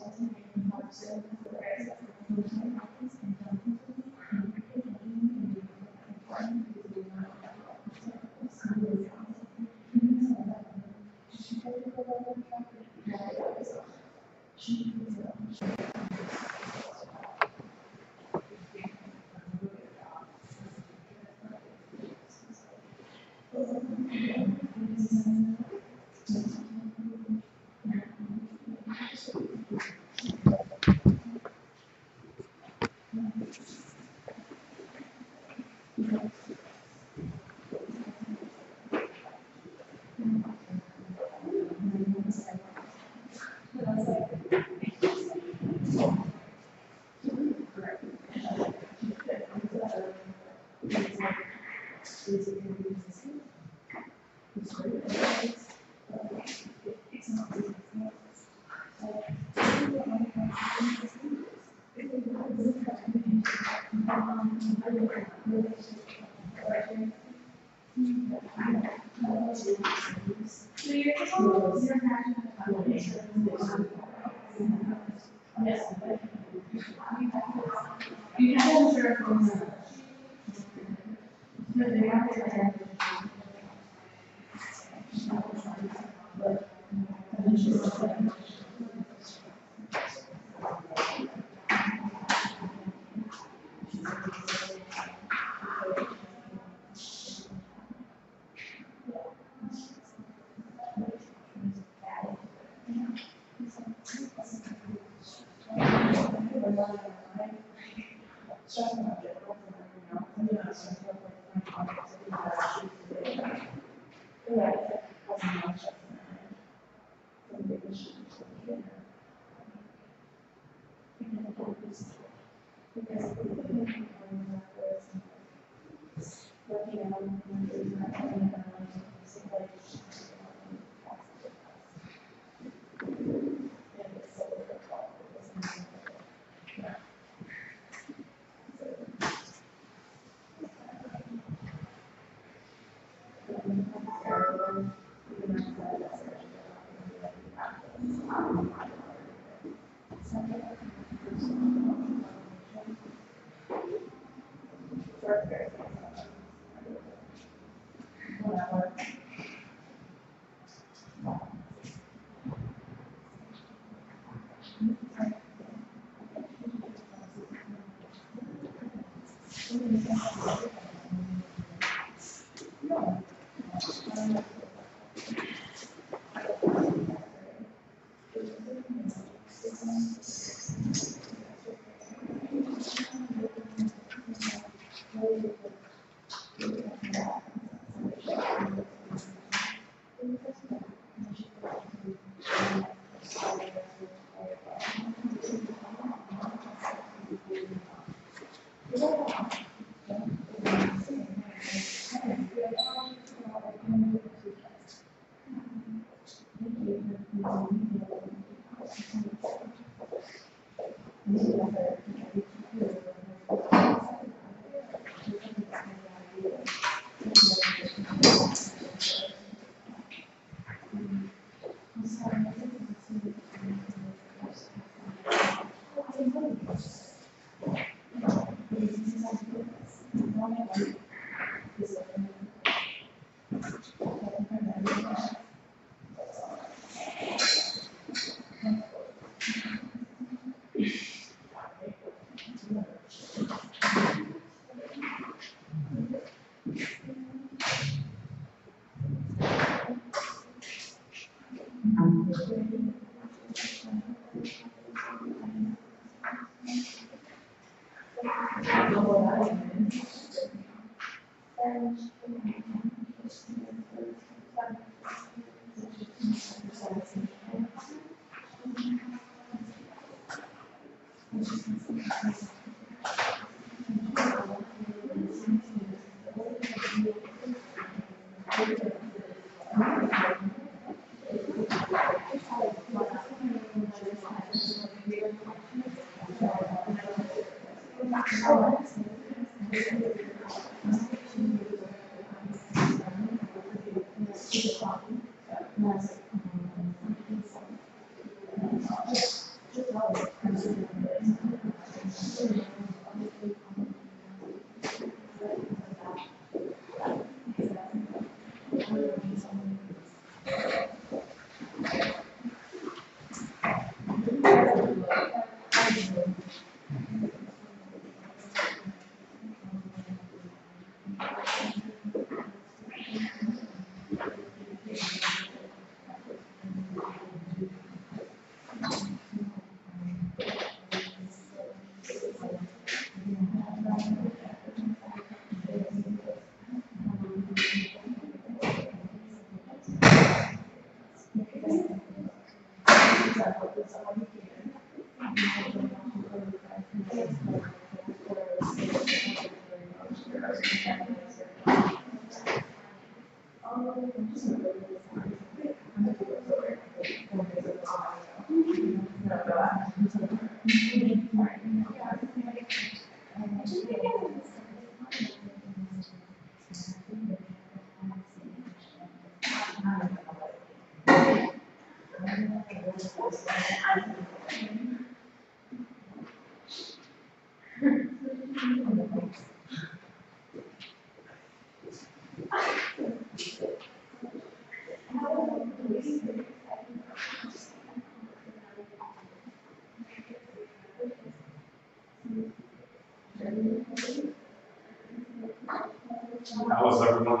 Obrigada. Just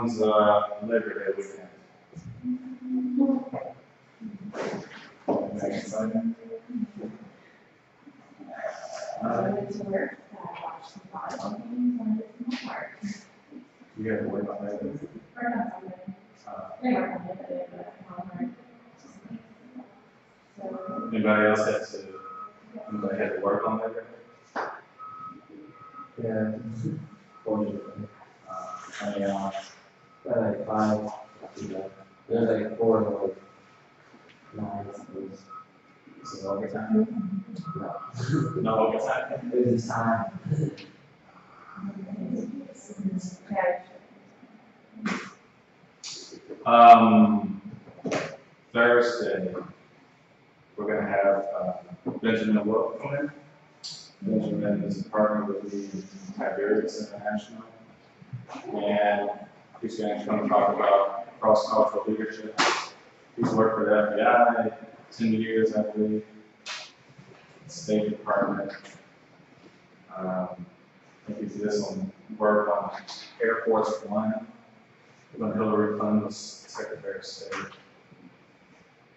Everyone's, uh, Labor Day weekend exciting? Uh, you guys work on that? Uh, Anybody else had to, anybody had to work on Labor Day? Yeah. Forty. Uh, any, uh, Uh, like five. There's like four of those. Nine, those. this is overtime? No overtime? It was Um, Thursday, we're gonna have, uh, Benjamin Wilk come in. Benjamin is a partner with the Tiberius International. And he's gonna come talk about cross-cultural leadership. He's worked for the FBI ten years, I believe. State Department. Um, I think he did some work on Air Force One when Hillary Clinton was Secretary of State.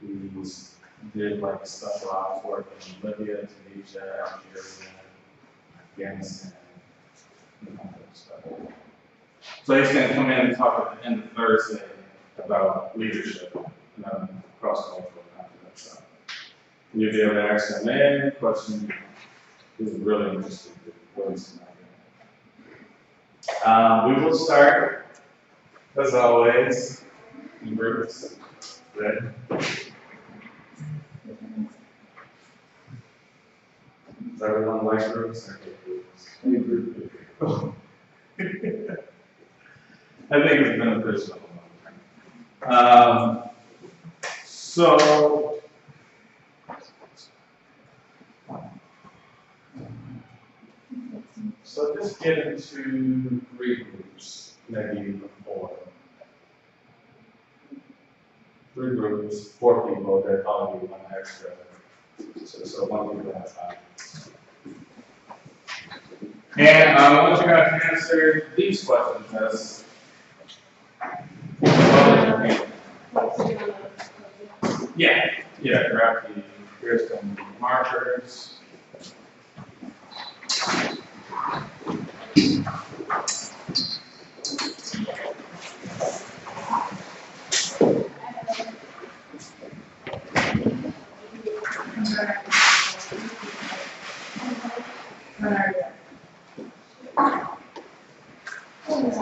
He's did like special ops work in Libya, Tunisia, Algeria, Afghanistan, and all that stuff. So he's gonna come in and talk at the end of Thursday about leadership, um, cross-cultural of stuff. You'll be able to ask him any question, he's really interested in what he's tonight. Um, we will start as always, in groups, right? Does everyone like groups or groups? Any group? I think it's beneficial. Um, so. So just get into three groups, maybe even four three groups, four people, there'd probably be one extra. So, so one people at a time. And uh, I want you guys to answer these questions as. Yeah, yeah, grab the, here's some markers. So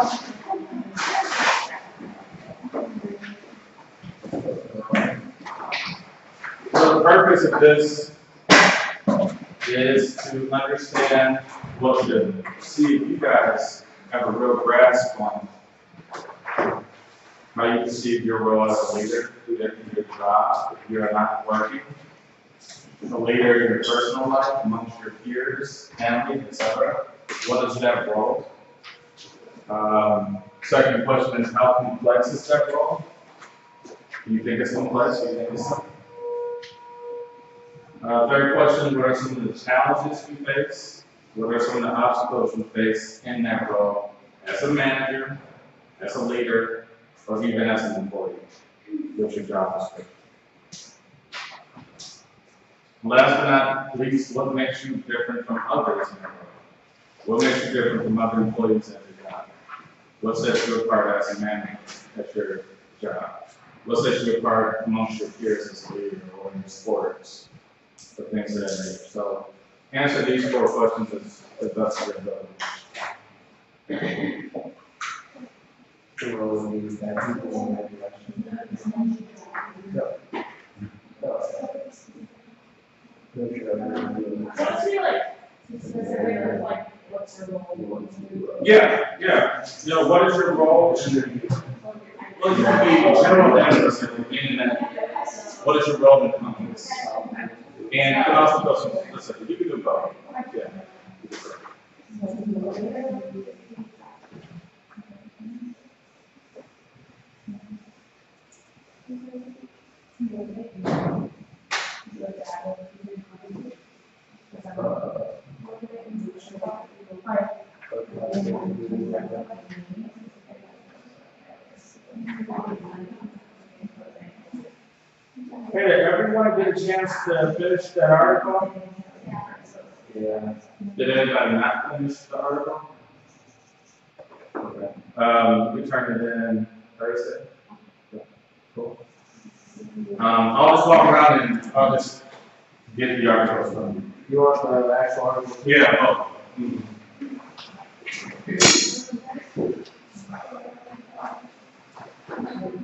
the purpose of this is to understand what to see if you guys have a real grasp on how you perceive your role as a leader, in your job, if you're not working, a leader in your personal life, amongst your peers, family, etc. What is that role? Um, second question is how complex is that role? Do you think it's complex? Do you think it's uh, third question, what are some of the challenges you face? What are some of the obstacles you face in that role as a manager, as a leader, or even as an employee? What's your job description? Last but not least, what makes you different from others in your role? What makes you different from other employees at your job? What sets you apart as a manager at your job? What sets you apart amongst your peers as a leader or in your sports? The things that nature. So answer these four questions as, as best as your ability. The role of these that people in that direction. Make sure everyone doing So it's really like specific of like what's your role? Yeah, yeah, you know, what is your role in the, well, you can be general manager, meaning that, what is your role in the company? And you can go some, listen, you can do both, yeah. Hey, did everyone get a chance to finish that article? Yeah. Did anybody not finish the article? Okay. Um, we turned it in Thursday. Cool. Um, I'll just walk around and I'll just get the articles from you. You want the actual article? Yeah, oh. mhm. I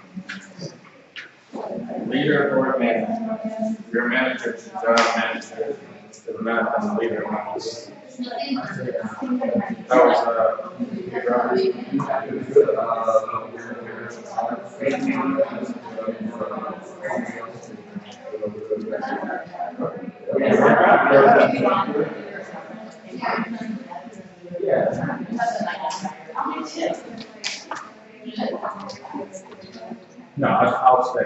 Leader or manager? Your manager, general manager, the man, the leader, not just- That was, uh, Yeah. no, I'll, I'll stay.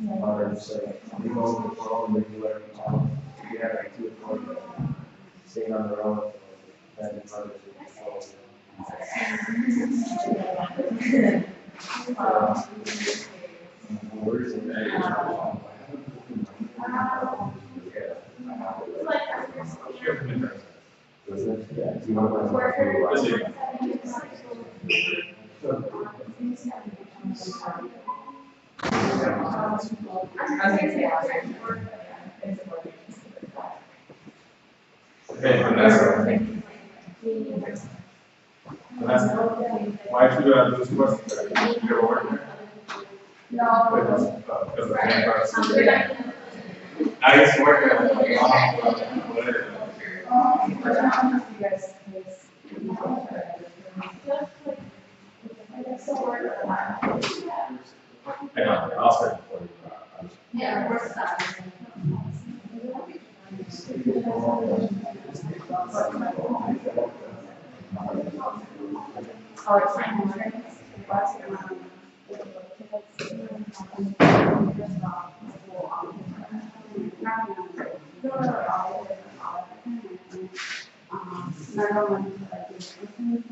you go on the phone, they do you have like two or four that stay on their own, that is hard to control. Uh, Words and Yeah, do you want to? Hey, Vanessa. Vanessa, why'd you, uh, do this question? You work there? Because, uh, because of the campus. I used to work um, whatever. Hang on, I'll start before you. Yeah, we're starting. Oh, it's fine. Um, not only, but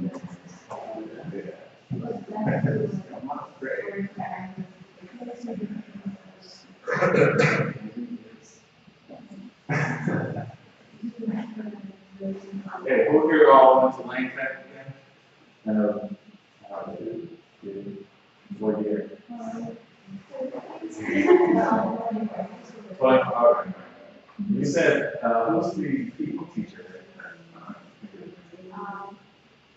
Okay, who here all went to Lane Tech again? I know, uh, you, four year. But, okay. You said, uh, who's the people teacher? Um, um, has, I don't know, professional, um, yeah, and we know about it. That, I don't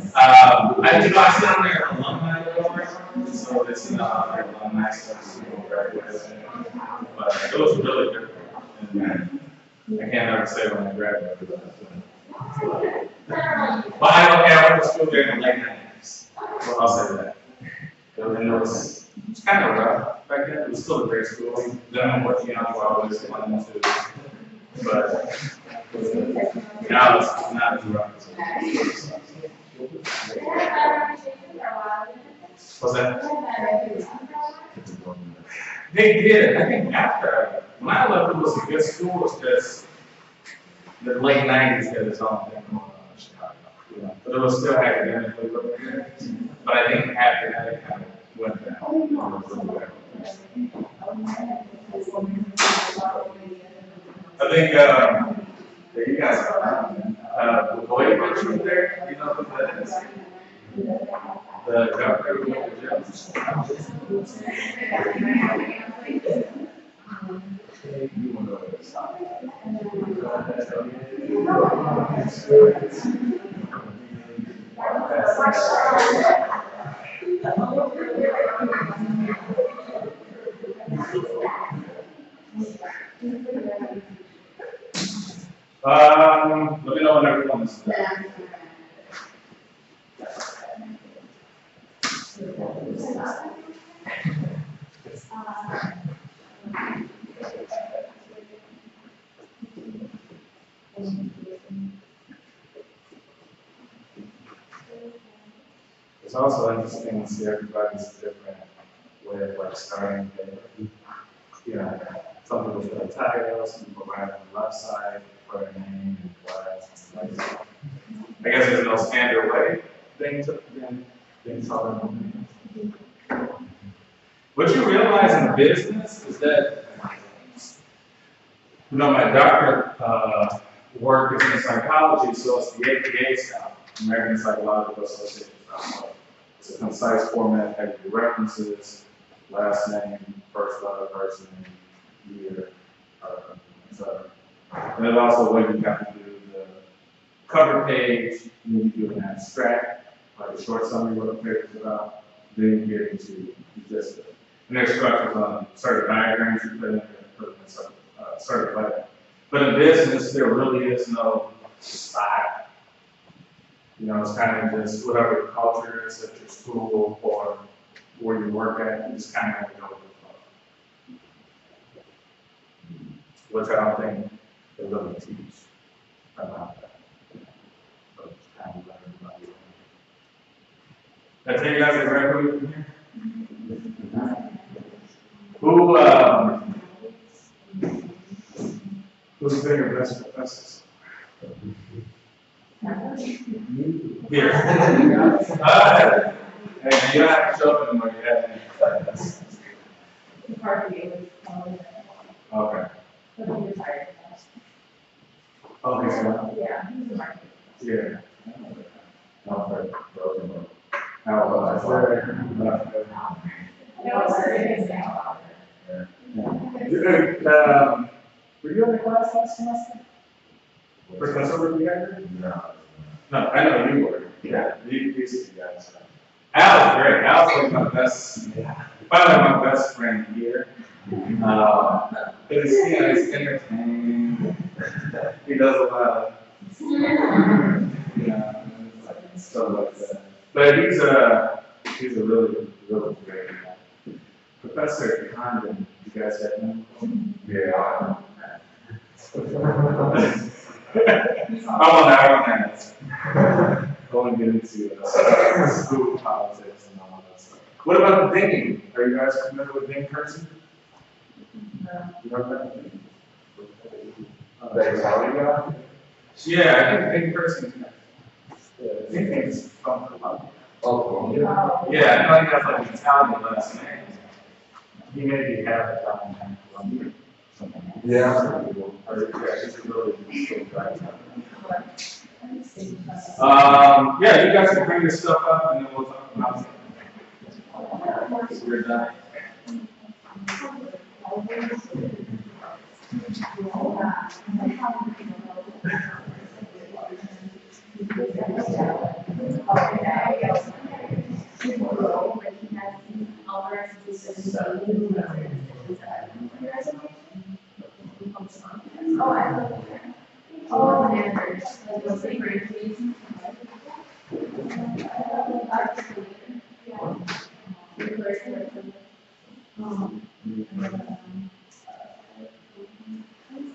Um, I, you know, I sit on their alumni board, so it's not their alumni so. But it was really different. And I can't ever say when I graduated. But I don't care, I went to school during the late nineties, so I'll say that. And it was, it was kind of rough back then, it was still a great school, then I'm working out while I was wanting to. But now it's not as rough as it was. What's that? They did, I think after, when I left, it was a good school, it was just the late nineties had its own thing going on in Chicago. But it was still academically good. But I think after that, it kind of went down. I think, um, you guys are uh, the boy picture there, you know? The governor who went to jail. You wanna go to the Um, let me know when everyone's done. It's also interesting to see everybody's different way of like starting you know, some people feel title, some people write on the left side and. I guess there's no standard way things What you realize in business is that, you know, my doctorate, uh, work is in psychology, so it's the APA style, American Psychological Association style. It's a concise format, has your references, last name, first letter, first name, year, uh, et cetera. And then also what you have to do, the cover page, you need to do an abstract, like a short summary of what the paper is about, then you get into the of it. And there's structures on certain diagrams you put in, there, some, uh, plan. But in business, there really is no style. You know, it's kind of just whatever your culture is at your school or where you work at, you just kind of go with the flow. Which I don't think teach about that. But it's kind of let everybody. I take you guys a from here? Who, um, who's been your best professors? Here. Uh, Hey, you don't have to show them when you have. Okay. Okay, so, Yeah, he's a marketing. yeah. Okay, broken up. How about I said? It was very example. You Um, were you in the class last semester? Professor, were you guys? No. No, I know you were. Yeah, you, these two guys. Al's great. Al's like my best, probably my best friend here. Um, it's, you know, he's entertaining. He does a lot of, you know, stuff like that. But he's a, he's a really, really great guy. Professor Condon, you guys have him? Yeah. I won't, I won't ask. I won't get into uh, school politics and all that stuff. What about the Dean? Are you guys familiar with Dean Person? You know about Dean? They tell you that? Yeah, I think Dean Person. I think he's from Colombia. Oh, Colombia? Yeah, I know he has like an Italian last name. He may be half Italian and Colombia. something. Yeah. Yeah, he's a really good guy. Um, yeah, you guys can bring your stuff up and then we'll talk about it. We're done. Oh, I love it. Oh, man, like those big trees.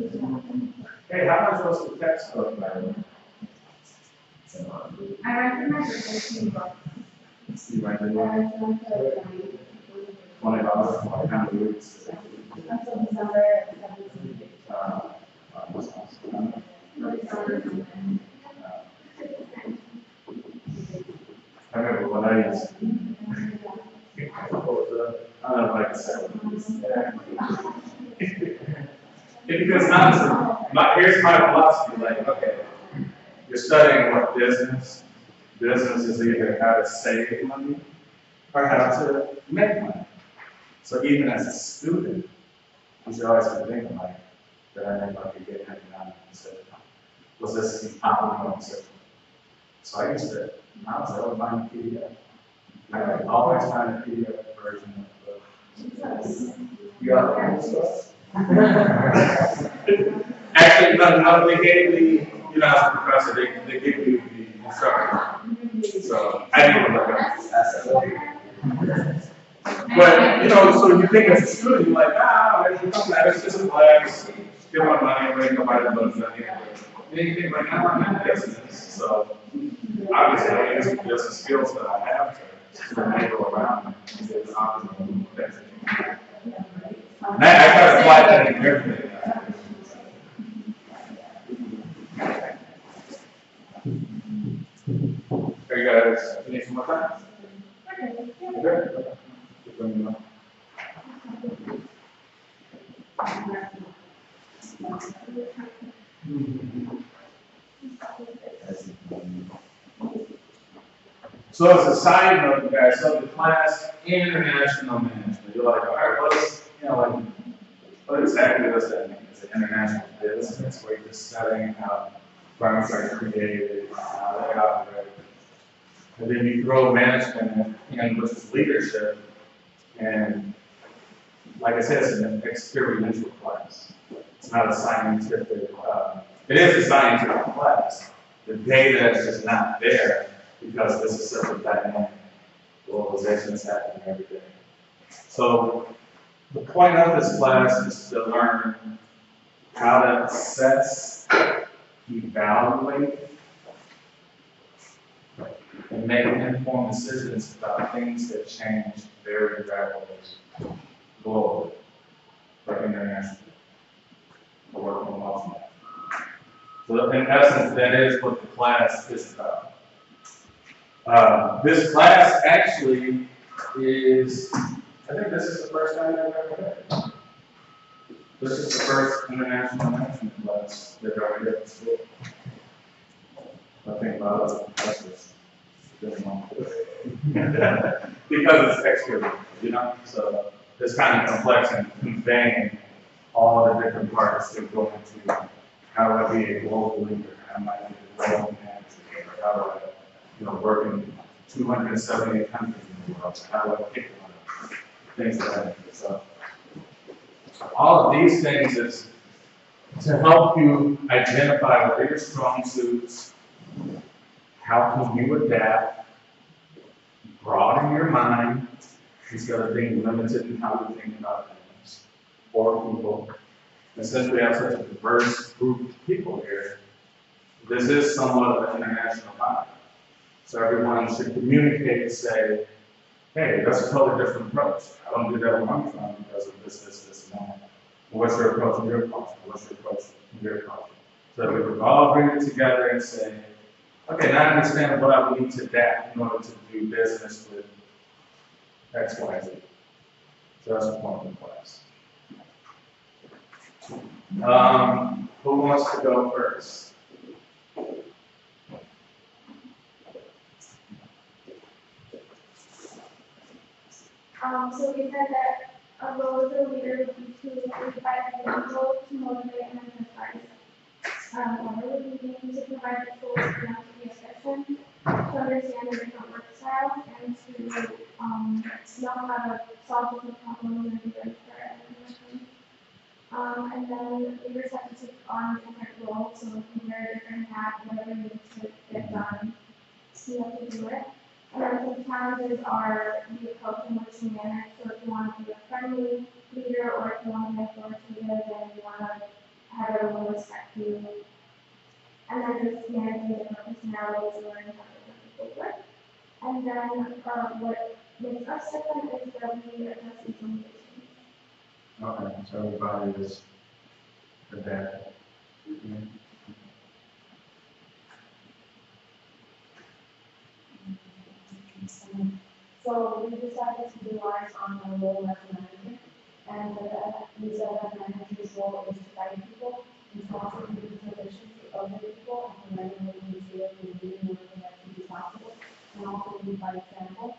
Hey, how much was the textbook, by the way? I recommend the fifteen book. Might I be twenty dollars, twenty pound weeks. Until December seventeenth. Uh, uh, what's that? I remember when I used. I don't know if I can say. Because honestly, my, here's my philosophy, like, okay, you're studying what business, business is either how to save money or how to make money. So even as a student, you should always be thinking like, that I not be getting economic instead was this optimal system? So I used to, I was always buying a PDF. I would always find a PDF version of the book. You got stuff? Actually, no, no, they gave me, you know, as a professor, they, they give you the instruction. So I didn't even look up. But, you know, so you think as a student, you're like, ah, it's just a class, give my money, make nobody look at me. Then you think like, now I'm in business, so obviously I use the skills that I have to, to maneuver around and get the benefit. And I, I try to apply that in everything. Are you guys, you need some more time? Okay. Just let me know. So as a side note, you guys, so the class international management, you're like, all right, what's, you know, like, what exactly does that mean? It's an international business where you're just studying how firms are created, how they operate. And then you throw management in, versus leadership, and like I said, it's an experiential class. It's not a scientific, uh, it is a scientific class. The data is just not there because this is such a dynamic globalization that's happening every day. So the point of this class is to learn how to assess, evaluate, and make informed decisions about things that change very rapidly globally. but international. I work on multinational. So in essence, that is what the class is about. Uh, this class actually is, I think this is the first time I've ever it. This is the first international management class they've ever had at school. I think a lot of the classes didn't want to. Because it's extra, you know, so it's kind of complex in conveying all the different parts that go into how do I be a global leader, how am I be a global manager, how do I, you know, work in two hundred and seventy-eight countries in the world, how do I pick things that, so. All of these things is to help you identify what are your strong suits, how can you adapt, broaden your mind, instead of being limited in how you think about things, or people. And since we have such a diverse group of people here, this is somewhat of an international conference. So everyone should communicate and say, hey, that's a totally different approach. I don't do that where I'm from because of this, this, this, and that. What's your approach in your culture? What's your approach in your culture? So that we could all bring it together and say, okay, now I understand what I need to adapt in order to do business with X, Y, Z. So that's point of class. Um, who wants to go first? Um, so we said that a role as a leader would be to provide the example, to motivate and emphasize. Um, would be to provide the tools for them to be efficient, to understand the different work styles, and to, um, know how to solve different problems and ready for everyone. Um, and then leaders have to take on different roles, so we can wear different hats, whatever you need to get done, so you have to do it. And then some challenges are the approach in which you manage, so if you want to be a friendly leader, or if you want to be authoritative, and you want to have everyone respect you. And then just managing different personalities and learning how different people work. And then, uh, what makes us different is that we address these limitations. Okay, so everybody is adapting. So we decided to ours on the role as a manager, and uh, we said that manager's role is to guide people, and to the efficiency of the people, and to see it, we really know that to be possible, and also lead by example.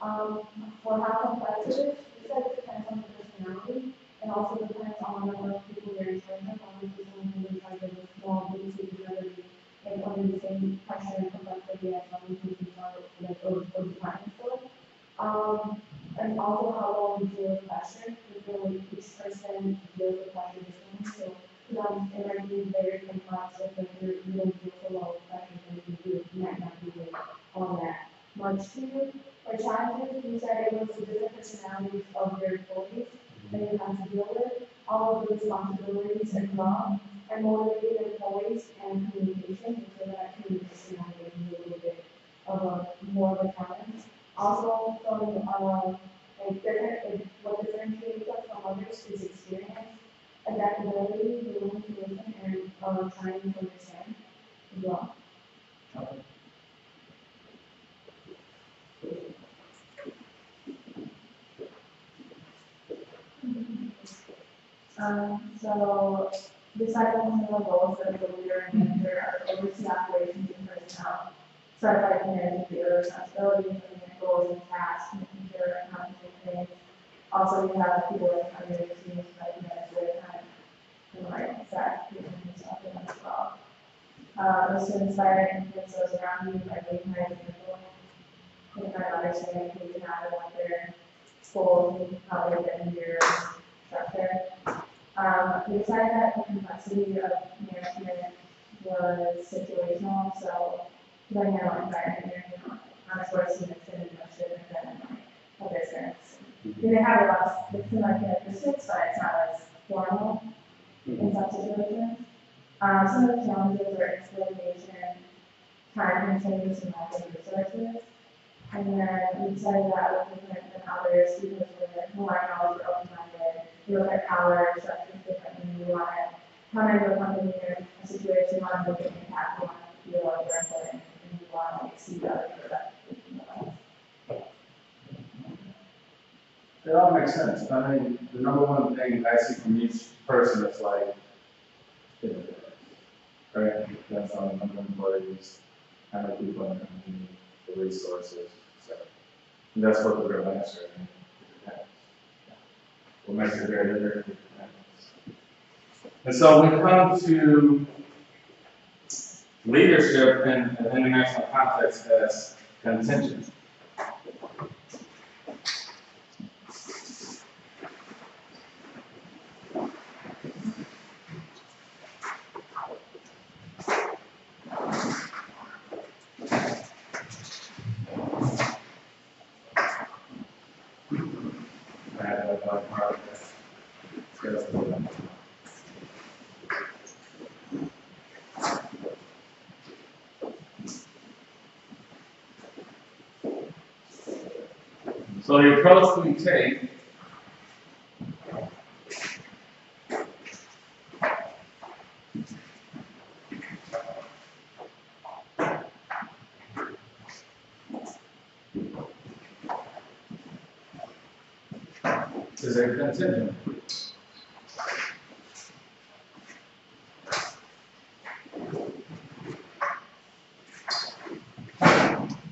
Um, for how complex it is, we said it depends on the personality, and also depends on the number of people you're in charge of, obviously someone in charge of a small group is gonna be like under the same pressure and complexity as someone who's in charge of like department store. Um, and also how with pressure, we feel like each person deals with pressure differently, so, know, it might be very complex, if you're, you don't deal so well with pressure, and you do, might not be like all that much to you. For challenges, we said it was the different personalities of your employees that you have to deal with, all of the responsibilities and law, and motivated employees and communication, so that communication nowadays is a little bit of a, more of a challenge. Also, from, uh, like different, like what differentiates us from others is experience, adaptability, willing to listen, and, uh, trying to understand as well. Um, so besides of the roles that the leader and manager are oversee operations and personnel, certified other responsibilities goals and tasks, making sure and accomplishing things. Also, we have people in to teams like manage their time, and like staff, people and stuff that as well. To inspire and influence those around you by being high example. And kind of understanding who you have and what their goals and how they get in your structure. Um, we decided that the complexity of management was situational, so depending on what environment you're in, on a sports team, it's gonna be much different than like a business. You may have a lot, of- similar characteristics, but it's not as formal in some situations. Um, some of the challenges are exploitation, time constraints, and lack of resources. And then we decided that was different than others because we're more knowledge, we're open-minded, you look at power structures differently, you want to come into a company or a situation, you want to make an impact, you want to feel like you're important, and you want to like see others for that. It all makes sense. I mean, the number one thing I see from each person is like, right, that's on the number of employees, how many people in the company, the resources, so. And that's what the real answer. What makes it very different. And so we come to leadership in an international context as contingent. I had that about part of this. Yes, but- So approach we take is a contingent.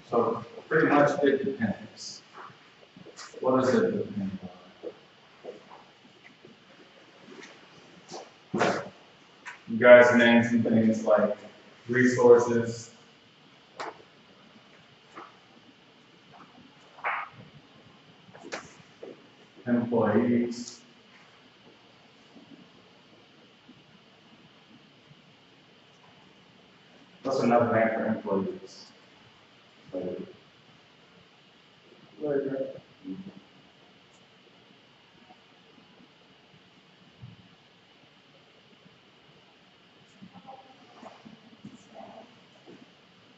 So pretty much it depends. What does it depend on? Guys some things like resources. Employees. That's another name for employees?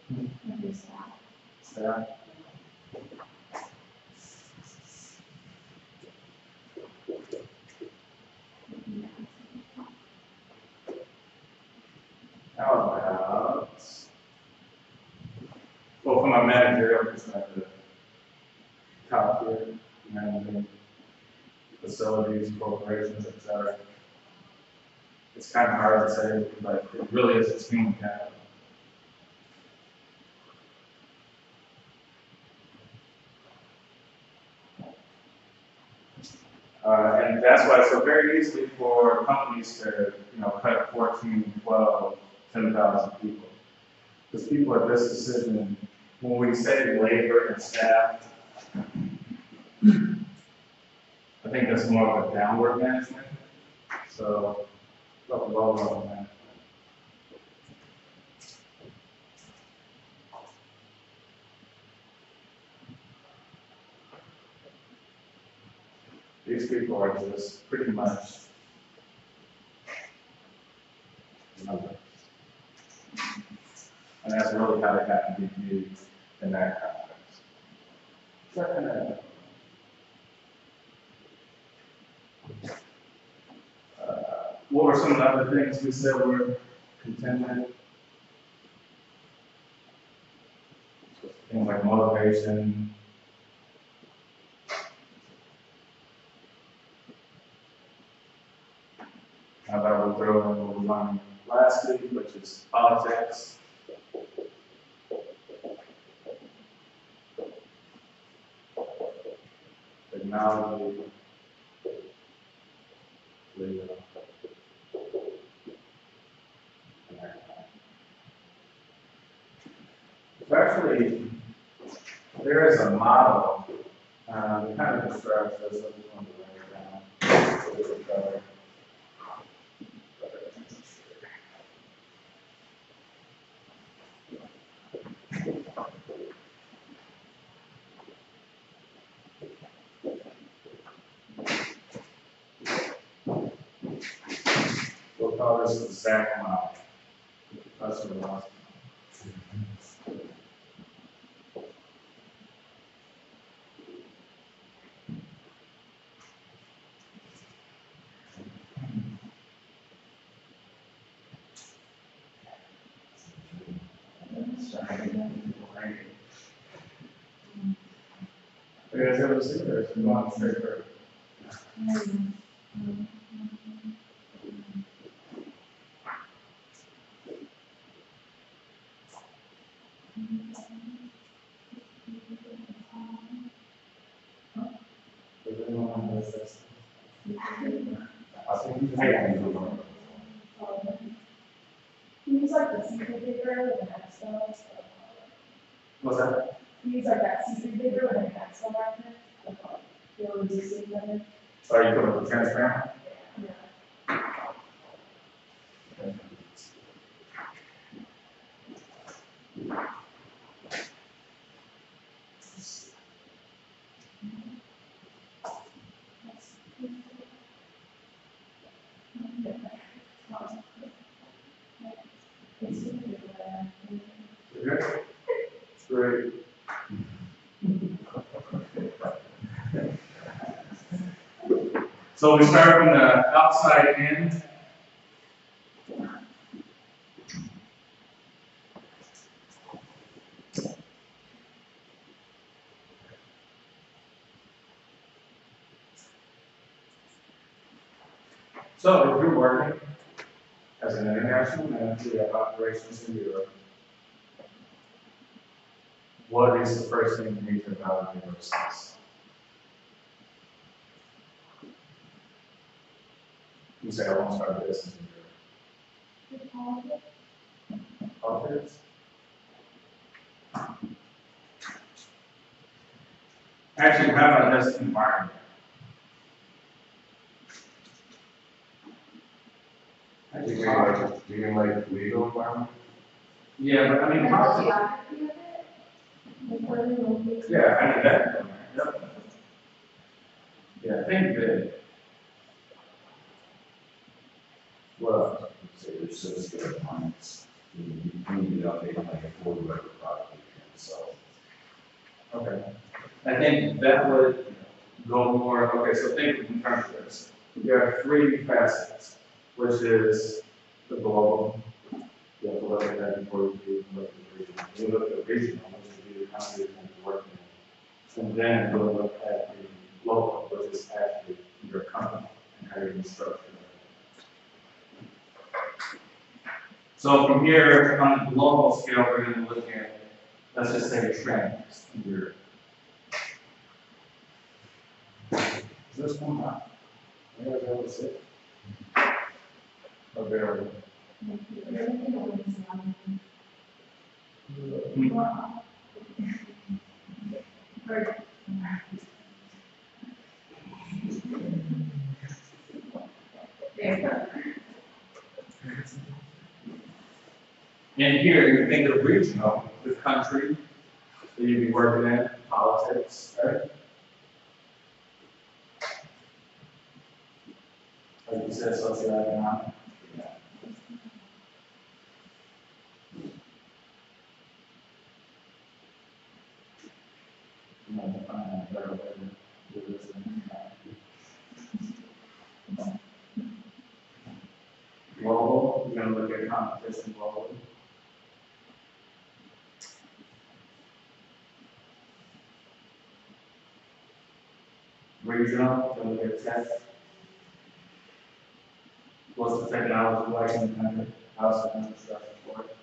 Maybe staff. Staff. How about, well, from a managerial perspective, top tier, managing facilities, corporations, etc. It's kind of hard to say, but it really is, it's human capital. Uh, and that's why it's so very easily for companies to, you know, cut 14, 12, 10,000 people. Because people at this decision, when we say labor and staff, I think that's more of a downward management. So, up low level management. These people are just pretty much numbers. And that's really how they have to be viewed in that context. Second, uh, what were some of the other things we said were contingent? Things like motivation, About we throw in what we learned last week, which is politics? Technology. Legal. Actually, there is a model, um, kind of describes this, I We'll call this the SAC model. Professor Lawson. Are you guys able to see this? Go on straight through. Anyone have this? I you can do it. Like the digger with an. What's that? Use like that secret digger with an. You'll reduce it. Are you putting the transparent? Okay. Great. So we start from the outside in. So if you're working as an international manager of operations in Europe, what is the first thing you need to evaluate your skills? You say, I want to start a business in Europe. Confidence? Actually, how about this environment? Do Actually, you mean like, do you mean like legal environment? yeah, but I mean, And confidence. geography of it, like where we located. Yeah, I mean, that, yep. Yeah, think big. Well, say there's sophisticated clients, you you need to update like a full record product, so. Okay. I think that would go more, okay, so think in terms of this. You have three facets, which is the global. You have to look at that before you look at the regional. You look at the regional, which would be the country that you're working in. And then you'll look at the local, which is actually your company and how you structure So from here, on a global scale, we're gonna look at, let's just say trends in Europe. Is this one up? You guys able to see? Oh, barely. And here, you think of regional, the country that you'd be working in, politics, right? Like you said, socioeconomic. To than. Global, you're gonna look at competition globally. Regional, you're gonna look at tech. What's the technology like in the country, how's the infrastructure for it?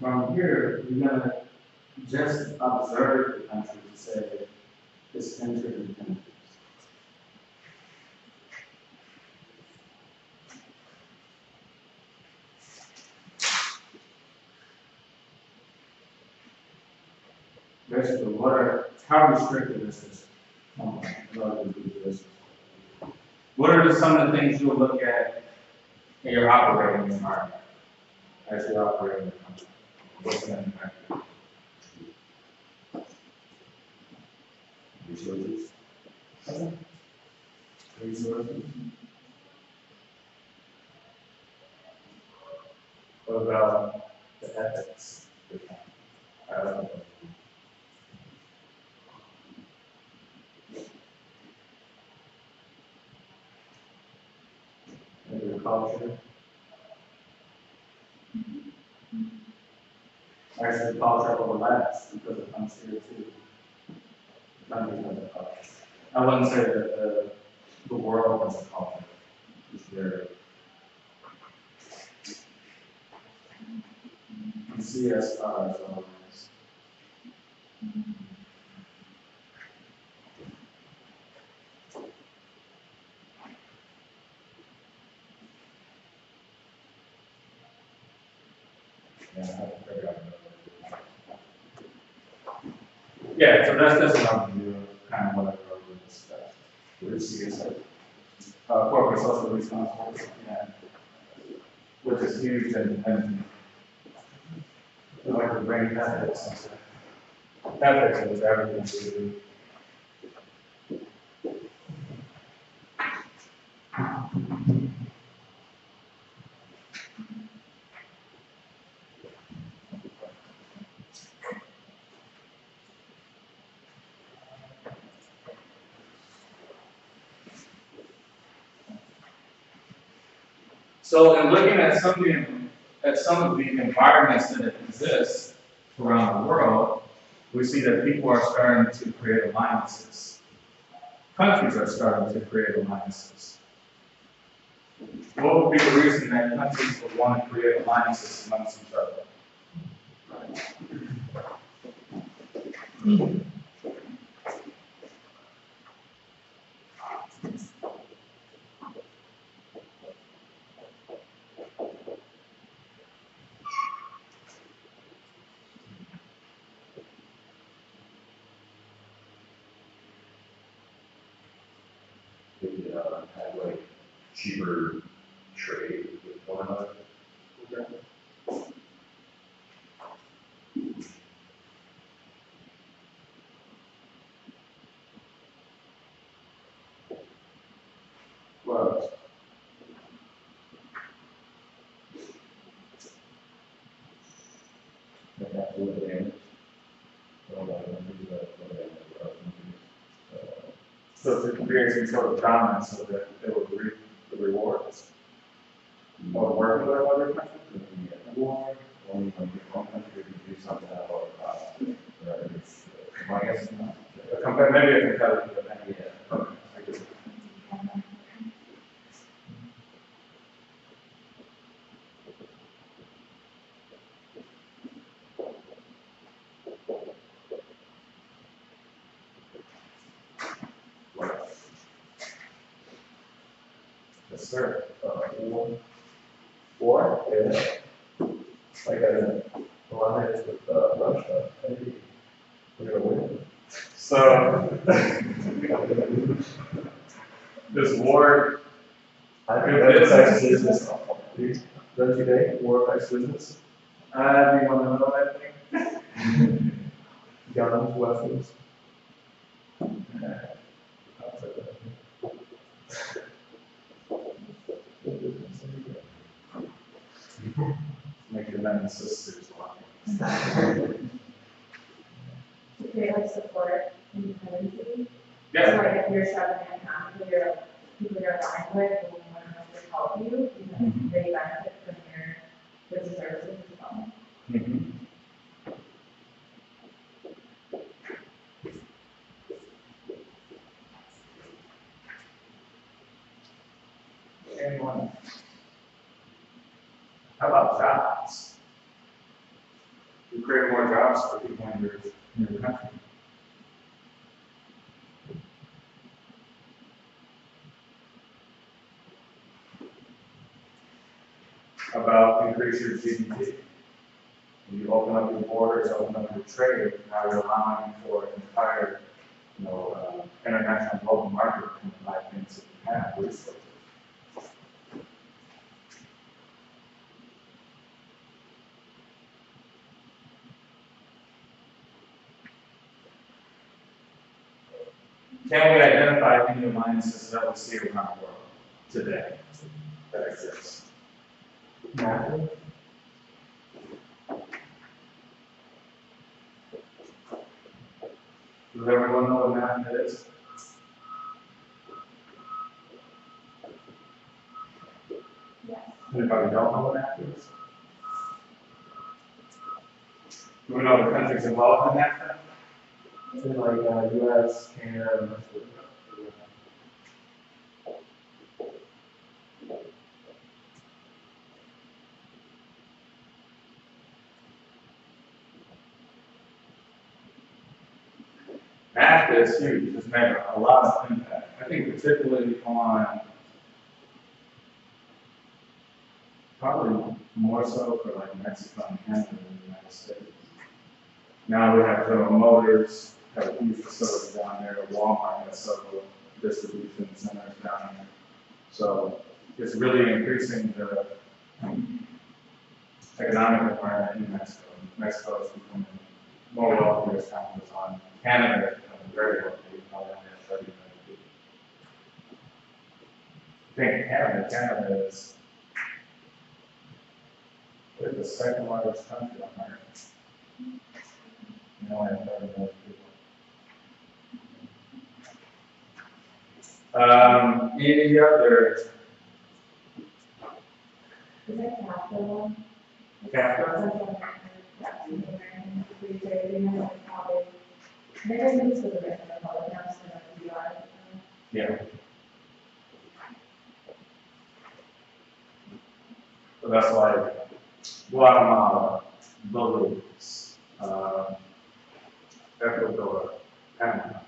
From here, we're gonna just observe the country to say, this interdependent. Basically, what are, how restricted is this? this? What are some of the things you'll look at in your operating environment? As you're operating the company? What's the impact? Resources, Resources? What about the ethics? Uh, Culture, I guess, agriculture. Agriculture overlaps because it comes here too. I wouldn't say that the, the world has a culture is very. You see as far as um, Yeah, so that's, that's an overview of kind of what I wrote in this stuff. With CSR. Uh, corporate social responsibility, yeah. Which is huge and, and like the bring ethics ethics into everything we do. So in looking at some of the, at some of the environments that exist around the world, we see that people are starting to create alliances. Countries are starting to create alliances. What would be the reason that countries would want to create alliances amongst each other? Hmm. Maybe, uh, have like cheaper trade with one another. Well, Like that would advantage. Well, I don't think that would advantage other countries. Uh, so to create some sort of dominance so that they will reap the rewards. Or working with other countries. looking at war, only when you one country can do something about it, uh, right, it's, uh, well, I guess it's not. Maybe a competitive advantage. Yeah. Okay, I get it. Yes, sir. uh. War, yeah. Like a alliance with, uh, Russia, maybe we're gonna win. So, this war, I think Good that affects business. business. Don't you think, war affects business? uh, do you want to know that thing? Guns, weapons. Make your men and sisters laugh. To create like support independence. So Yeah, like if you're struggling in town, if you're, people you're aligned with, will want to help you, because they benefit from your goods and services as well. Mhm. Anyone? How about jobs? You create more jobs for people in your, in your country. About increase your GDP. When you open up your borders, open up your trade, now you're allowing for an entire, you know, uh, international global market to buy things that you have, resources. Can we identify any alliances that we see around the world today that exist? NATO? Does everyone know what NAFTA is? Yes. Anybody don't know what NAFTA is? Do we know the countries involved in that? It's like, uh, US, Canada, and is huge, it's made a lot of impact, I think particularly on probably more so for like Mexico and Canada than the United States. Now we have General Motors, have a huge facility down there, Walmart has several distribution centers down there. So it's really increasing the economic environment in Mexico. Mexico is becoming more wealthy as time goes on. Canada very wealthy, probably only at thirty million people. I think Canada, Canada is they're the second largest country on earth. You only have thirty million people. Um, any other Is that capital capital? Public of the DR. Yeah. So that's like Guatemala, Belize, uh, Ecuador, Panama.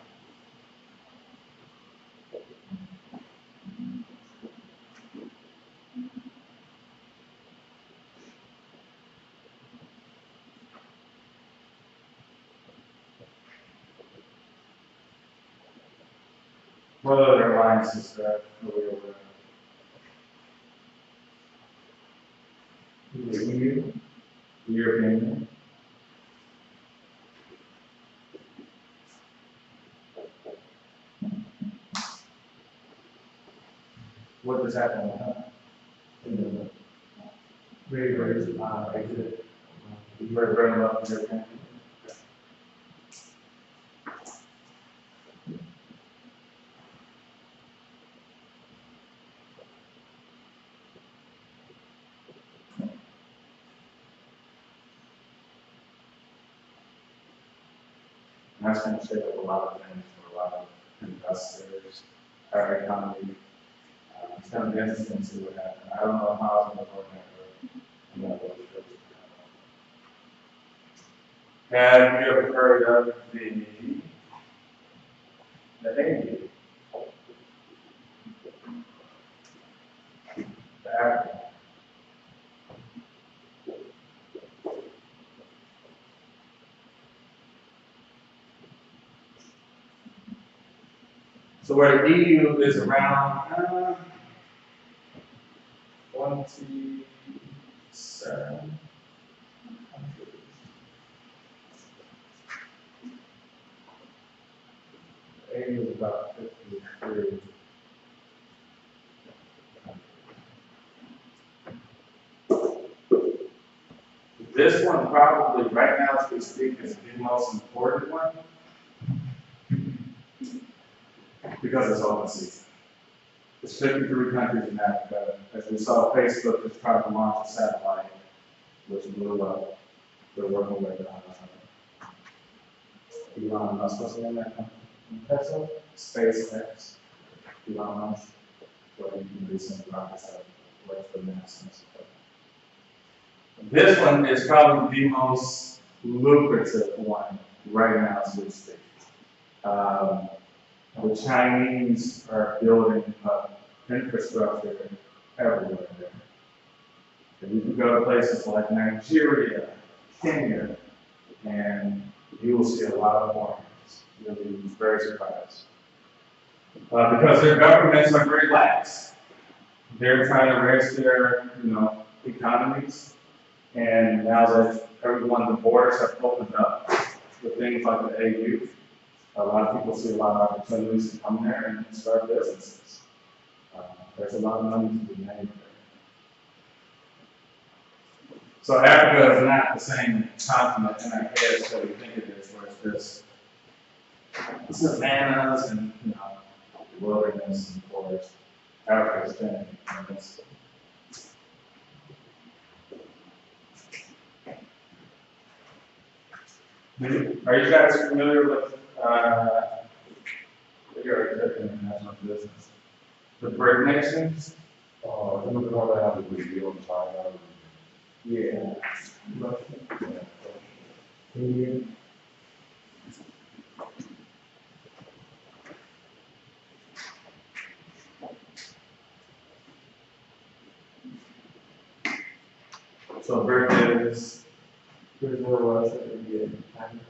What other alliances that we? The EU, the European Union. What does that mean? Very, very, uh, exit. Very, very shake up a lot of a lot of investors, our economy. Uh, It's gonna be interesting to see what happens. I don't know how it's gonna work out, but I'm really sure. Have you ever heard of the, the Navy? The So where EU is around, uh, twenty-seven countries. The AU is about fifty-three. This one probably, right now as we speak, is the most important one. Because it's open season. It's fifty-three countries in Africa, as we saw, Facebook is trying to launch a satellite, which blew up. They're working with, uh, Elon Musk, what's the name that company? Tesla, SpaceX, Elon Musk. So you can do some rockets work for NASA. This one is probably the most lucrative one right now as we speak. Um, the Chinese are building up infrastructure everywhere there. And you can go to places like Nigeria, Kenya, and you will see a lot of foreigners. You'll be very surprised. Uh, because their governments are very lax. They're trying to raise their, you know, economies. And now that everyone, the borders have opened up with things like the AU, a lot of people see a lot of opportunities to come there and start businesses. Uh, There's a lot of money to be made there. So Africa is not the same continent in our heads that we think it is, where it's just savannas and, you know, wilderness and forest. Africa is it's Are you guys familiar with, uh, we already took international business, the BRIC nations? Uh, I don't know how to review on China. Yeah. India, So BRIC is, Brazil, Russia, India, China.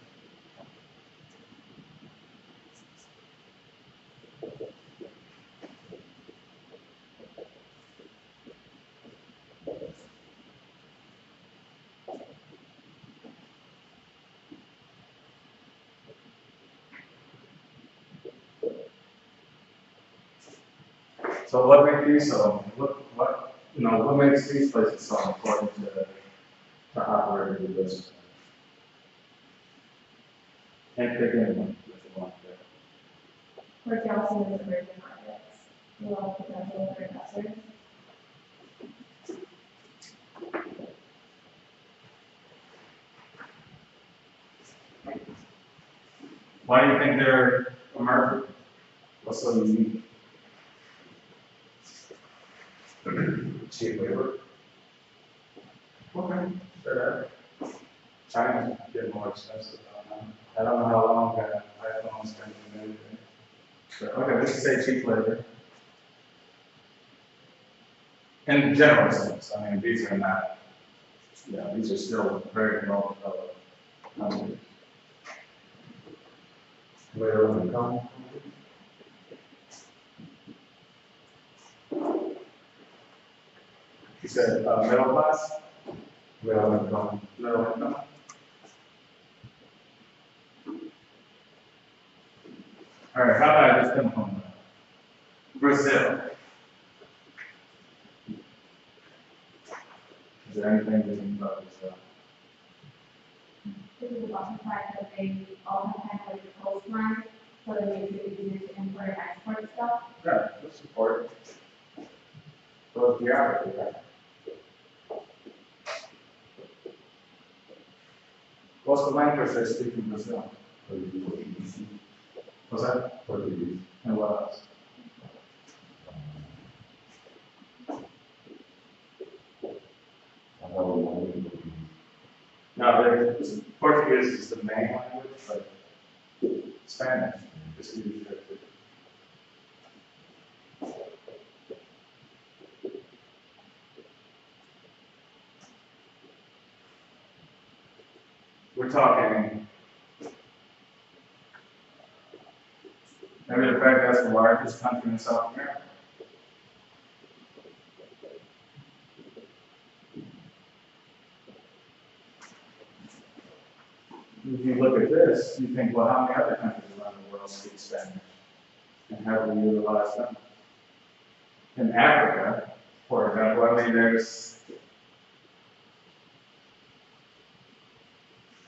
So what makes these so, what, what, you know, what makes these places so important to, to operate a business? And pick anyone if you want to. We're in the emerging markets, a lot of potential for investors. Why do you think they're emerging? What's so unique? Cheap labor. Okay. Sure. China's getting more expensive now. I don't know how long uh, iPhone's been invented. So, okay, we can say cheap labor. In general sense, I mean, these are not, yeah, these are still very developed. countries. Where are they going? He said, uh, middle class, Where are they come? middle income? All right, how about I just come from Brazil? Is there anything that you can about Brazil? This is about the fact that they all have kind of like a coastline, so that makes it easier to import and export stuff. Yeah, let's support it. Those geography, right? What's the language they speak in Brazil? Portuguese. What's that? Portuguese. And what else? I know one in Portuguese. No, there's, Portuguese is the main language, but Spanish is used there too. We're talking. Maybe the fact that's the largest country in South America. If you look at this, you think, well, how many other countries around the world speak Spanish? And how do we utilize them? In Africa, for example, I mean, there's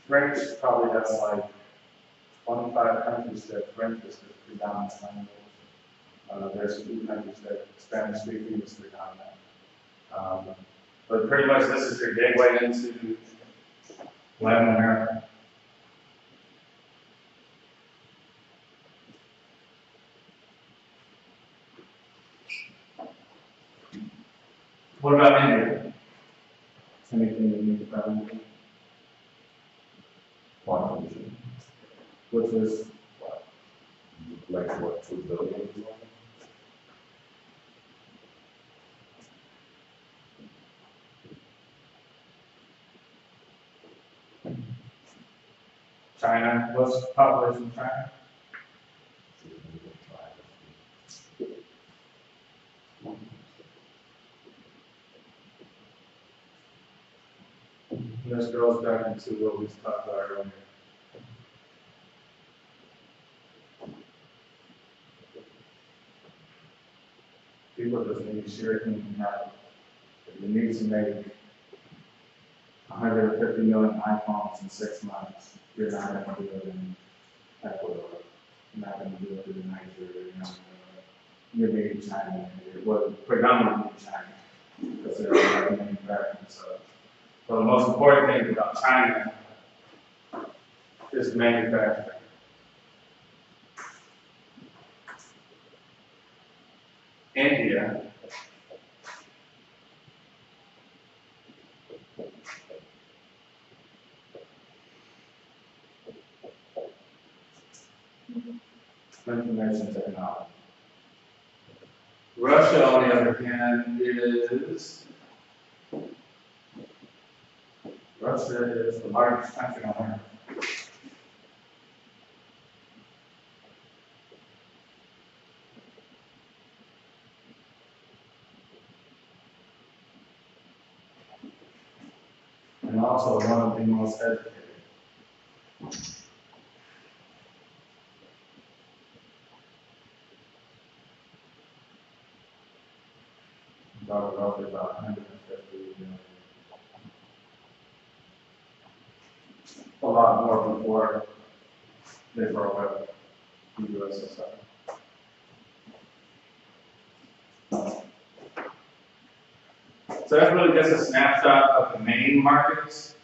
French probably has like twenty-five countries that French is the predominant language. Uh, there's a few countries that Spanish speaking is predominant. Um, but pretty much this is your gateway into Latin America. What about India? Anything you need about India? Population, Which is, what? like what, two billion? China, what's the population of China? And this goes back into what we talked about earlier. People just need sure can have, if you need to make hundred and fifty million iPhones in six months, you're not gonna do it in Ecuador. You're not gonna do it in Nigeria, you're not gonna, you're maybe China, well, predominantly China, because they're a manufacturing, so. But the most important thing about China is manufacturing. India. Information technology. Russia, on the other hand, is. Russia is the largest country on earth. And also one of the most educated. Roughly about hundred and fifty million. A lot more before they broke up the USSR. So that's really just a snapshot of the main markets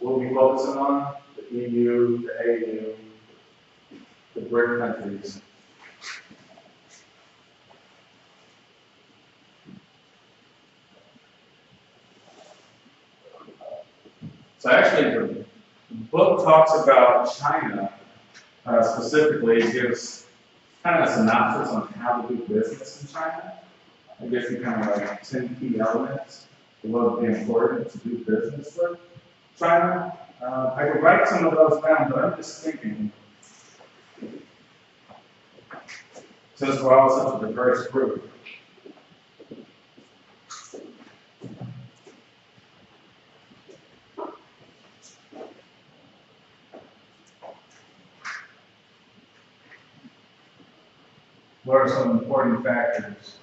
we'll be focusing on, the EU, the AU, the BRIC countries. So actually, the book talks about China uh, specifically, it gives kind of a synopsis on how to do business in China. I guess you kind of like ten key elements of what would be important to do business with China. Uh, I could write some of those down, but I'm just thinking, since we're all such a diverse group, what are some important factors?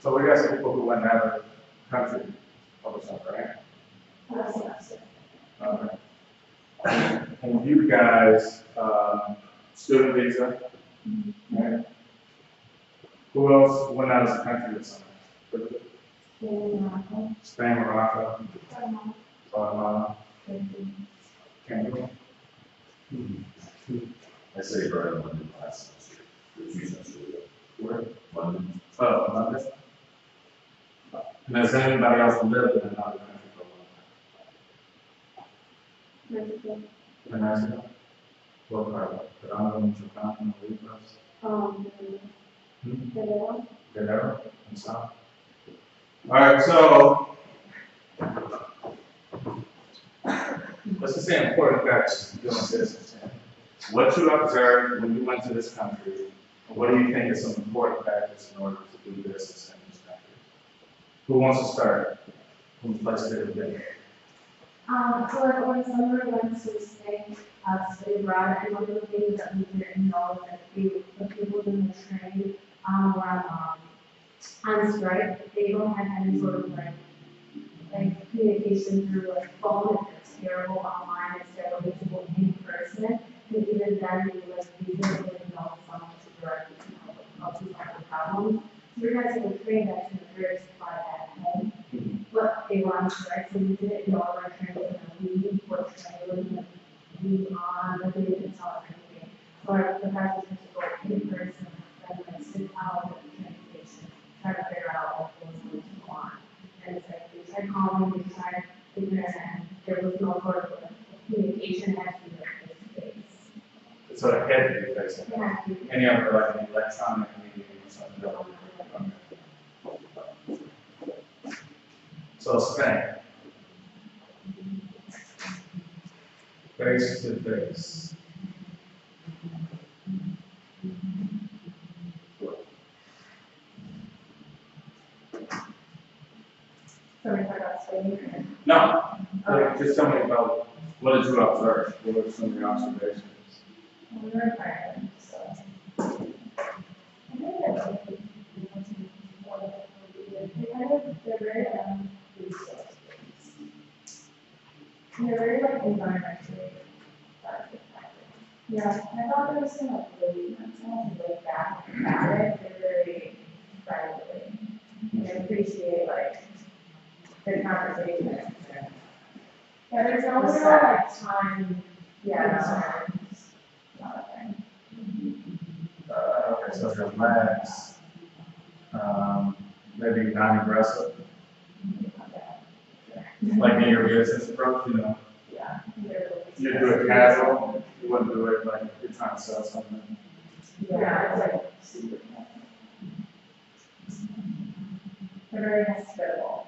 So we got some people who went out of the country over summer, right? Last semester. Okay. And you guys, um, student visa, right? Who else went out of the country this summer? Spain, Morocco, Guatemala, Cameroon? I say right on London last semester, the few semesters ago. Where? London, Oh, London? And has anybody else lived in another country for a long time? In Mexico? What part? Granada, Michoacán, Tamaulipas? Um, Hmm? the little, Guerrero, and South. All right, so. Let's just say important facts of doing business. What you to this country, and what do you think is some important factors in order to do business in this country? Who wants to start? Who's to begin? Um, so like when summer went to Spain, uh, study abroad, and one of the things that we didn't know that the, the people in the train, um, were um, on strike, they don't have any sort of like, like communication through like phone, if it's terrible online, it's terrible visible in person, even then, we like, we didn't really know someone to directly, you know, help you solve the problem. So we have a train that's in a very supply at home, mm-hmm. what they want to write, so we didn't know our train was gonna leave, what train was gonna leave on, but they didn't tell us anything. So our, the practice was to go in person, then like sit out at the train station, try to figure out what was going to go on. And it's like, we tried calling, we tried figuring out, and there was no sort of communication had to to face. So it had to be facing. It had to be. Any other like electronic media or something? Okay. So Spain. Face to face. So we talk about Spain, No, like, just tell me about, what did you observe? What were some of your observations? We were Ireland, so. I think that's like, they kind of, they're very, um, resource-based. They're very like environmentally. Yeah, I thought there was some like really, some like that, about it, very. And I appreciate like the conversation. Yeah, there's real like time, yeah. Not a thing. Uh, okay, so relax, um, maybe non-aggressive, like in your business approach, you know? Yeah. You do it casual, you wouldn't do it like you're trying to sell something. Yeah, it's like super. They're very hospitable.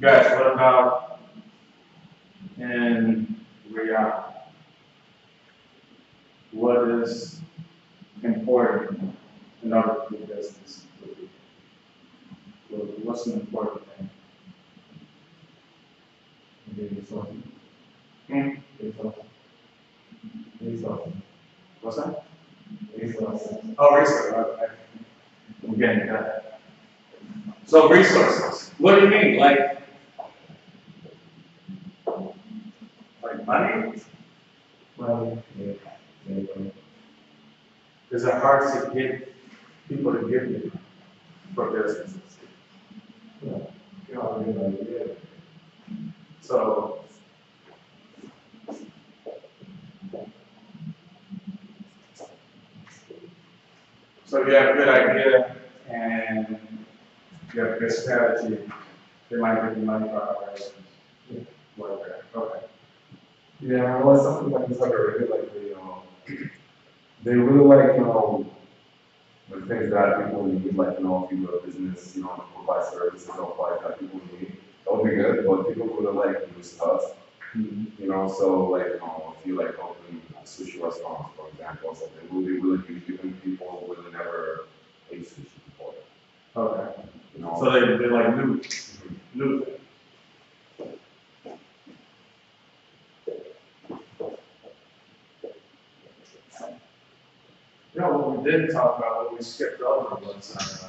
Guys, what about in reality? What is important in order to do business? What's an important thing? Something. Hmm? Maybe something. What's that? Something. Oh, resources, okay. I'm getting that. So resources, what do you mean, like? Money? Money, yeah. Is it hard to get people to give you for businesses? Yeah, yeah. So. So you have a good idea and you have a good strategy, they might give you money for operations. There, okay. Yeah, well, it's something like this, like, really, like, they, um, they really like, you know, the things that people need, like, you know, if you have a business, you know, provide services or like that people need. That would be good, but people really like new stuff, you know, so like, you know, if you like open a sushi restaurant, for example, so they will be really giving people who really never ate sushi before, Okay, you know. so they, they like new, mm-hmm. new. You know, what we didn't talk about, what we skipped over was, uh,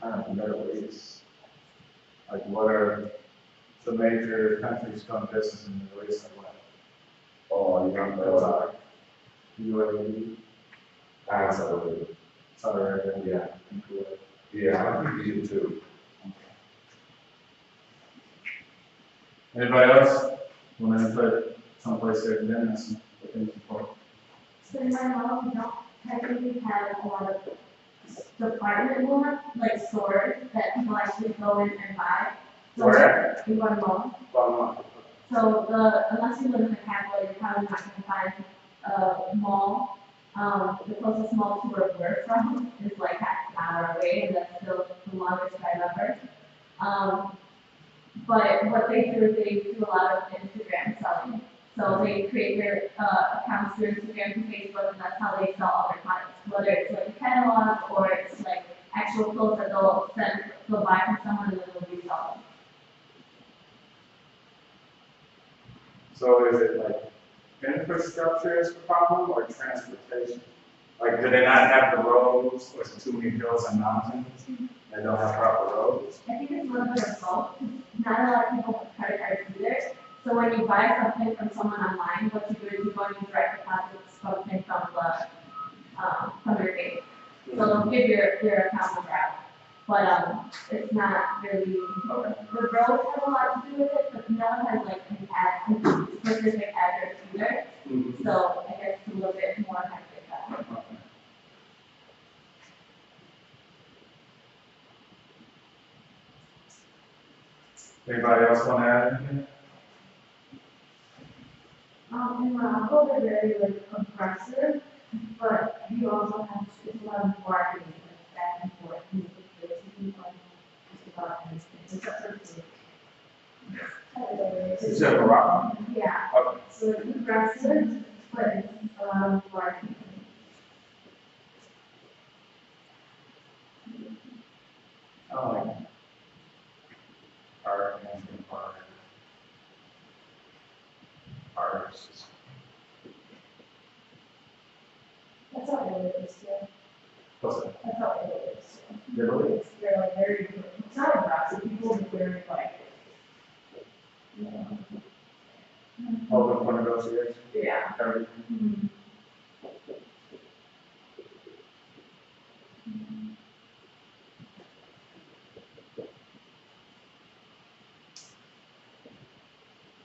kind of Middle East. Like, what are the major countries doing business in the Middle East and what? Oh, you know, uh, Qatar, UAE, that's a really, Saudi Arabia, yeah, and Kuwait. yeah, I think you too. Anybody else want to put someplace their business and put things important? So in my mom, we don't technically have a lot of department more, like stores that people actually go in and buy. So Where? In one mall. Bottom line. So the, unless you live in the capital, you're probably not gonna find a mall. Um, the closest mall to where we're from is like half an hour away, and that's still the longest drive ever. Um, but what they do is they do a lot of Instagram selling. So they create their, uh, accounts through Instagram and Facebook, and that's how they sell all their products. Whether it's like a catalog, or it's like actual clothes that they'll send, they'll buy from someone and then they'll resell them. So is it like infrastructure is the problem or transportation? Like, do they not have the roads, or is it too many hills and mountains? They don't have proper roads? I think it's a little bit of both, not a lot of people have credit cards either. So when you buy something from someone online, what you do is you go and you direct deposit something from the, um, from your bank. So they'll give your, your account number out. But, um, it's not really, the roads have a lot to do with it, but no one has like an ad, specific address either. So I guess it's a little bit more hectic that. Anybody else want to add anything? Um, in Morocco, they're very like aggressive, but you also have to, it's a lot of marketing, like back and forth, and it's like, people just about anything, except for food. You said Morocco? Yeah, Okay. so it's aggressive, but it's a lot of marketing. Oh. Art and art. Artists. Italy is. What's that? That's how Italy is too. It's, they're like very, it's not people are very like, you know. Open for negotiation, Yeah. everything. Mm-hmm.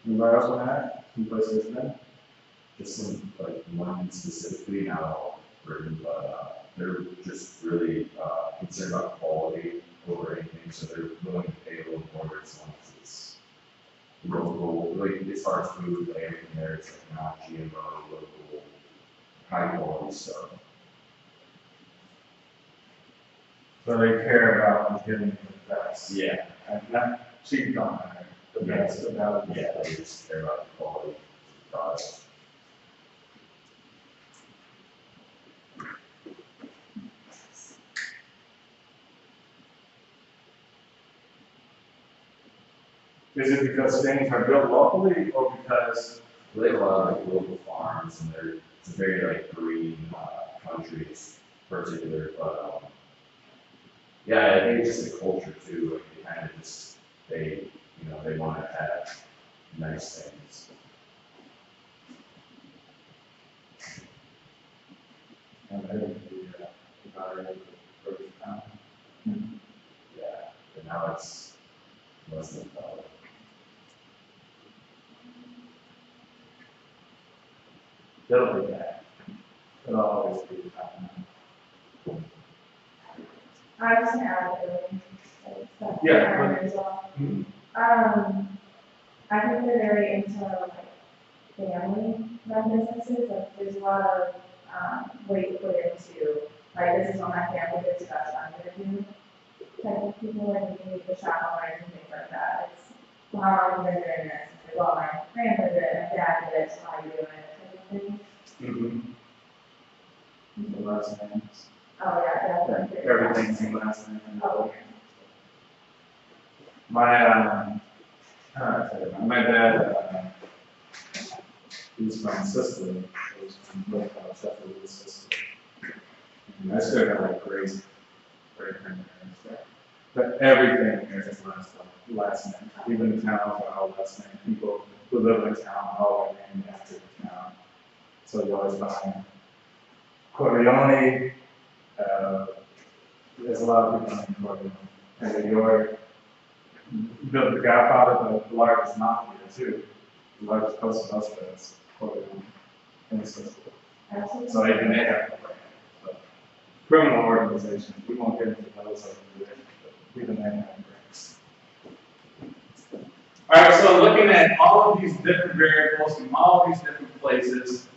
Anybody else want to Any places then? Just some, like, one specifically, not all written, but, uh, they're just really, uh, concerned about quality over anything, so they're willing to pay a little more as long as it's local, like, as far as food, like, everything there, it's like not GMO, local, high quality stuff. So they care about getting the best. Yeah. And not cheap on that, the. Yeah, they just care about the quality of the product. Is it because things are built locally or because, They have a lot of like local farms and they're, it's a very like green, uh, particular, but, um, yeah, I think it's just the culture too, like they kind of just, they, you know, they wanna have nice things. and they would be, uh, evaluated for the town? Yeah, but now it's less than, uh, They'll be that. It'll always be the town. I just want to add Italy. Yeah, Ireland as well. Mhm. Um, I think they're very into like family run businesses, like there's a lot of, um, weight put into, like, this is what my family did, so that's what I'm gonna do. Type of people, like, we need to shop online and things like that, it's, well, how long have you been doing this? It's like, well, my grandpa did it, my dad did it, so how you doing it, type of thing. Mm-hmm. The last names. Oh, yeah, definitely. Everything's in last name. Oh, My, uh, my dad, uh, he's from Sicily, he was from North Sheffield, Sicily. And I still got like crazy, great grandparents there. But everything here is last, last name, even the towns are all last name, people who live in town are all named after the town. So you always find Corleone, uh, there's a lot of people named Corleone. And New York, built the Godfather, the largest mafia too, the largest is Corleone in Sicily. Absolutely. So even they have. Criminal organizations, we won't get into those organizations, but even they have brands. All right, so looking at all of these different variables from all these different places,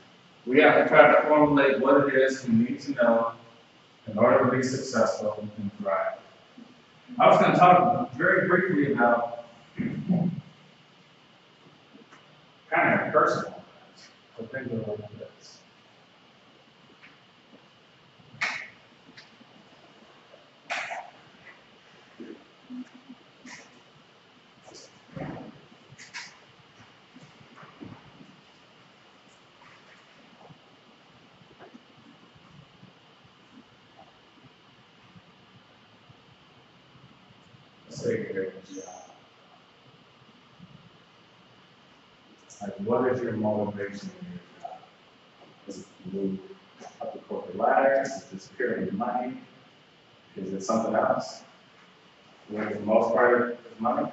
we have to try to formulate what it is we need to know in order to be successful and thrive. I was gonna talk very briefly about kind of personal, things. Of it here. Like, what is your motivation in your job? Is it to move up the corporate ladder? Is it just purely money? Is it something else? Where the most part is money?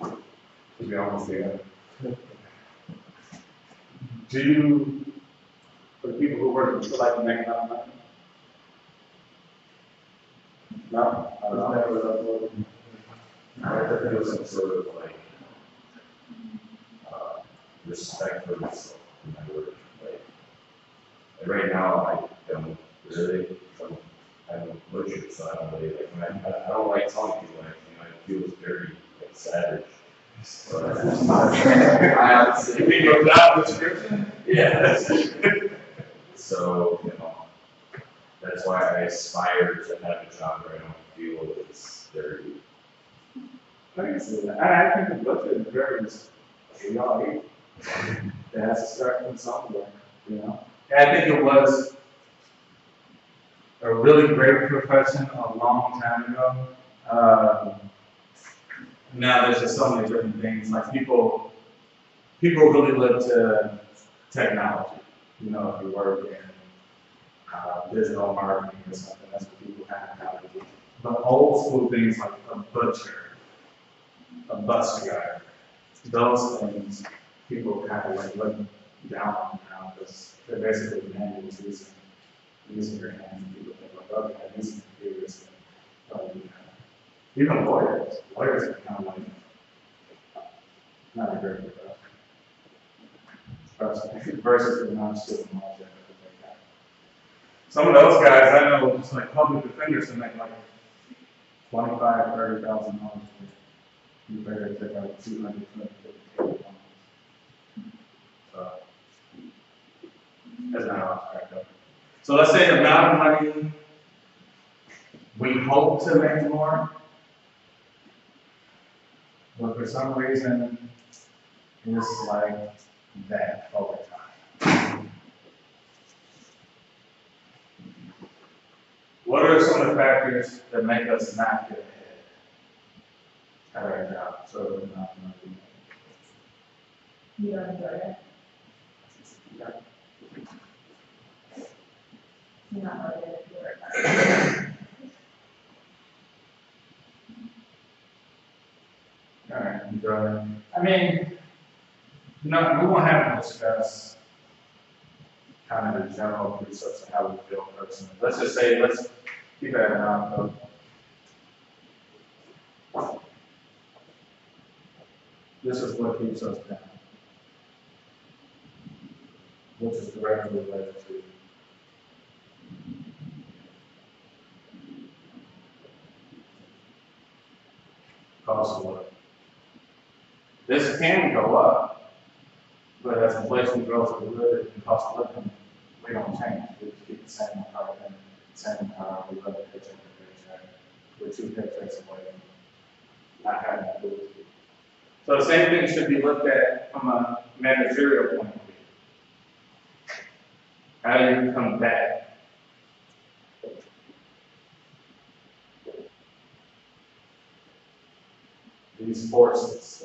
To be honest, yeah. Do you, for the people who work, do you like to make enough money? No? I don't know. I have to feel some sort of like, uh, respect for myself and my work, like. And right now, I don't really, I'm, I'm a butcher, so I don't really, like, I, I- I don't like telling people anything, I feel very like savage. But I honestly. You your job description? Yeah, that's So, you know, that's why I aspire to have a job where I don't feel it's very I can. I, I think the budget is very, we all eat. It has to start from somewhere, you know? And I think it was, a really great profession a long time ago. Um, now there's just so many different things, like people, people really look to technology. You know, if you work in, uh, digital marketing or something, that's what people kind of have to do. But old school things like a butcher, a bus driver, those things, people kind of like look down on now, because they're basically manual using, using your hands, and people think like, okay, using computers, and, uh, even lawyers, lawyers are kind of like, not a great profession. Versus- Versus the non-student law, and everything like that. Some of those guys, I know, just like public defenders, they make like twenty-five, thirty thousand dollars. You better take out two hundred, dollars. So. That's not how it's cracked up. So let's say the amount of money we hope to make more. But for some reason, it's like that over time. What are some of the factors that make us not get ahead at our job, so we're not gonna be- You don't enjoy it, you're not motivated to work hard. Alright, enjoy. I mean, no, we won't have to discuss kind of the general precepts of how we feel personally. Let's just say, let's keep that in mind. This is what keeps us down. Which is directly related to. Cost of living. This can go up, but as inflation grows, in cost of living, we don't change, we keep the same amount same, uh, we live paycheck to paycheck. We're two paychecks away from not having to do it. So the same thing should be looked at from a managerial point of view. How do you combat these forces?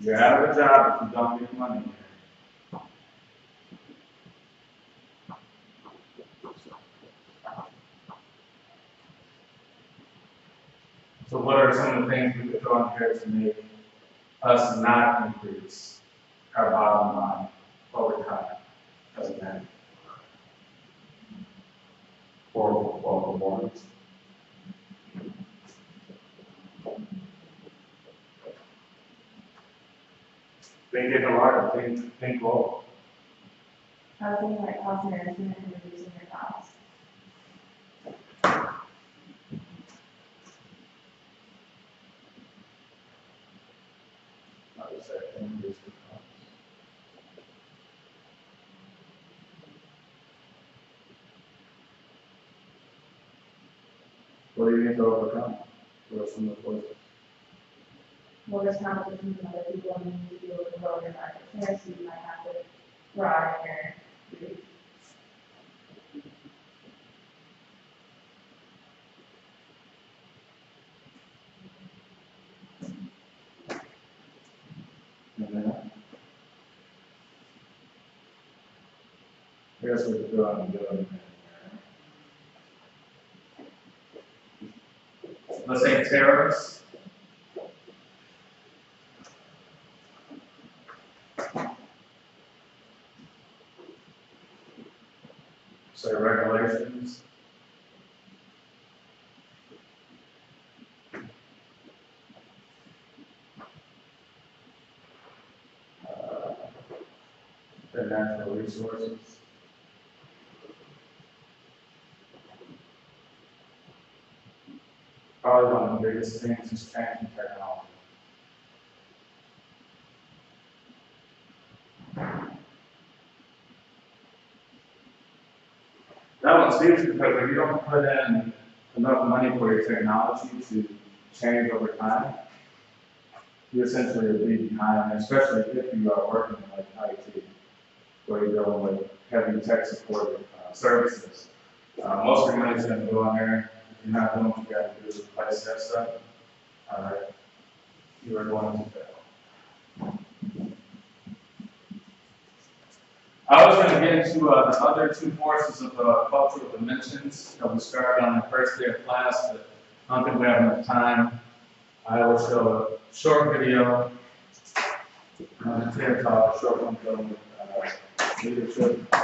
You're out of a job if you don't make money So what are some of the things we could throw in here to make us not increase our bottom line over time as a man? Or, or performance. Think get larger, think, think global. I was thinking like cost management and reducing your costs. What do you need to overcome? What are some of the forces? Well, there's competition from other people and you need to be able to your market share, you might have to reach. And then, I guess we could go out and do it. Let's say tariffs. Say regulations. Uh, The natural resources. Probably one of the biggest things is changing technology. That one's huge because if you don't put in enough money for your technology to change over time, you essentially will be behind, especially if you are working in like IT, where you're dealing with heavy tech support uh, services. Uh, most of your money's gonna go on there, if you're not doing what you do to replace that stuff, alright, you are going to fail. I was gonna get into, uh, the other two forces of, uh, cultural dimensions that we started on the first day of class, but I don't think we have enough time. I will show a short video, uh, TED Talk, short one, film, uh, leadership.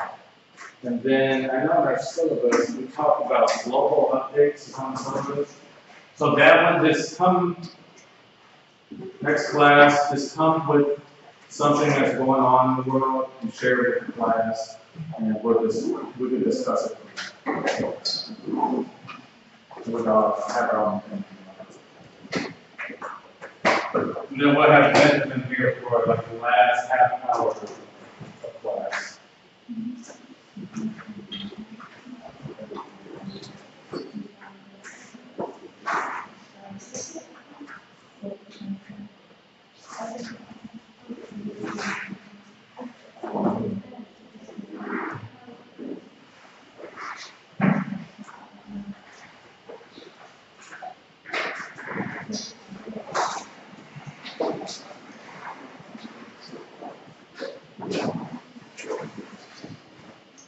And then, I know in our syllabus, we talk about global updates on syllabus. So that one, just come, next class, just come with something that's going on in the world, and share it with the class, and we'll just, we can discuss it. Without, have our own thing. And then we'll have Benjamin here for like the last half hour of class. Mm-hmm.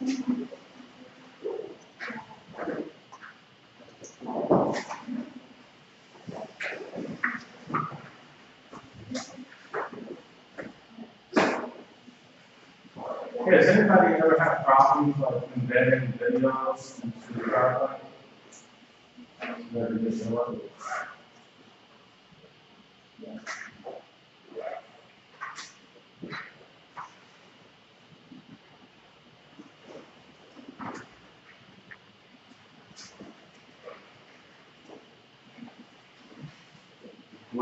Does anybody ever had problems like embedding videos into the PowerPoint?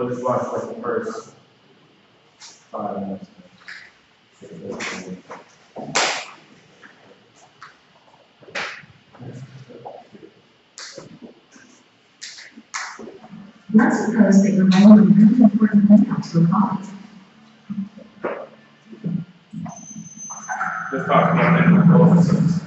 Up? We'll just watch like the first five minutes. Let's suppose that you're rolling a really important mail to a colleague. Let's talk about the process.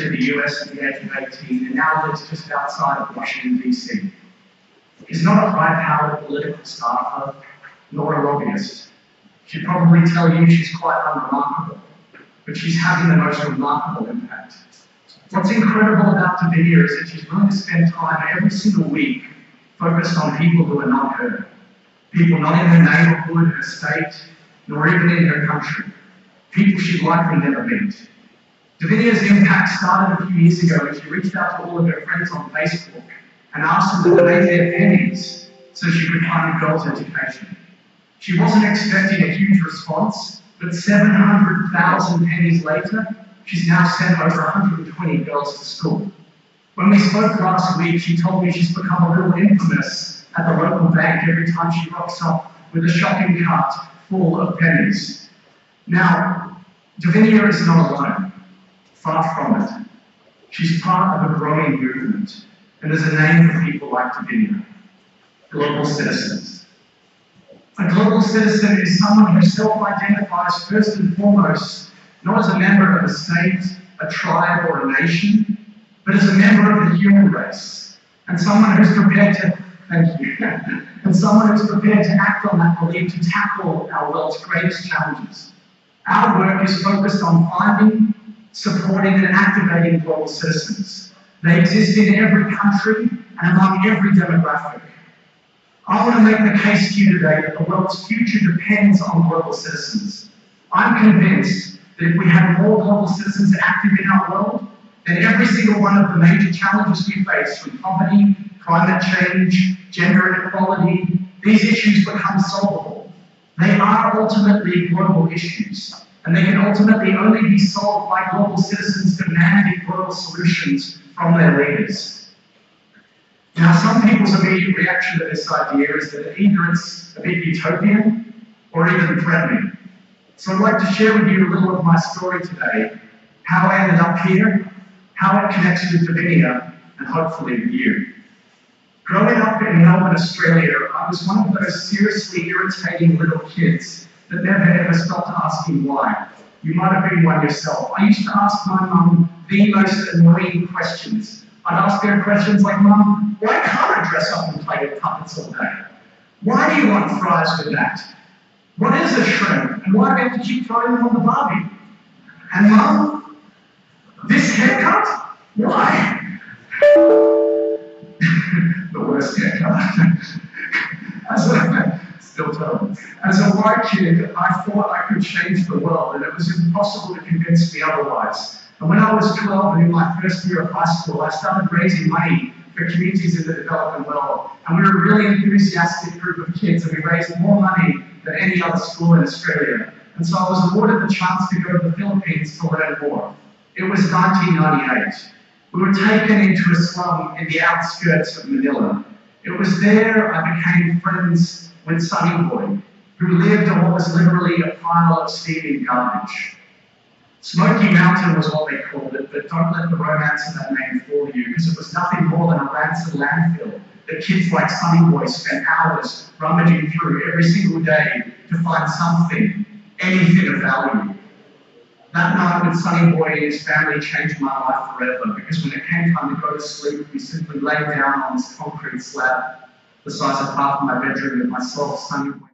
To the US at the age of 18, and now lives just outside of Washington, D.C. She's not a high-powered political staffer, nor a lobbyist. She'd probably tell you she's quite unremarkable, but she's having the most remarkable impact. What's incredible about Davinia is that she's willing to spend time every single week focused on people who are not her. People not in her neighborhood, her state, nor even in her country. People she'd likely never meet. Davinia's impact started a few years ago when she reached out to all of her friends on Facebook and asked them to donate their pennies so she could fund a girls' education. She wasn't expecting a huge response, but 700,000 pennies later, she's now sent over 120 girls to school. When we spoke last week, she told me she's become a little infamous at the local bank every time she rocks up with a shopping cart full of pennies. Now, Davinia is not alone. Far from it. She's part of a growing movement, and there's a name for people like Davinia global citizens. A global citizen is someone who self identifies first and foremost not as a member of a state, a tribe, or a nation, but as a member of the human race, and someone who's prepared to, thank you, and someone who's prepared to act on that belief to tackle our world's greatest challenges. Our work is focused on finding, supporting, and activating global citizens. They exist in every country and among every demographic. I want to make the case to you today that the world's future depends on global citizens. I'm convinced that if we have more global citizens active in our world, then every single one of the major challenges we face, from poverty, climate change, gender inequality, these issues become solvable. They are ultimately global issues, and they can ultimately only be solved by global citizens demanding global solutions from their leaders. Now, some people's immediate reaction to this idea is that either it's a bit utopian or even threatening. So I'd like to share with you a little of my story today, how I ended up here, how it connects with Davinia, and hopefully with you. Growing up in Melbourne, Australia, I was one of those seriously irritating little kids that never ever stopped asking why. You might have been one yourself. I used to ask my mum the most annoying questions. I'd ask her questions like, Mum, why can't I dress up and play with puppets all day? Why do you want fries with that? What is a shrimp? And why do we have to keep throwing them on the Barbie? And Mum, this haircut? Why? the worst haircut. As a, white kid, I thought I could change the world, and it was impossible to convince me otherwise. And when I was 12 and in my first year of high school, I started raising money for communities in the developing world. And we were a really enthusiastic group of kids, and we raised more money than any other school in Australia. And so I was awarded the chance to go to the Philippines to learn more. It was 1998. We were taken into a slum in the outskirts of Manila. It was there I became friends Sunny Boy, who lived on what was literally a pile of steaming garbage. Smoky Mountain was what they called it, but don't let the romance of that name fool you, because it was nothing more than a rancid landfill that kids like Sunny Boy spent hours rummaging through every single day to find something, anything of value. That night with Sunny Boy and his family changed my life forever, because when it came time to go to sleep, we simply lay down on this concrete slab the size of half my bedroom myself, Sunny Boy,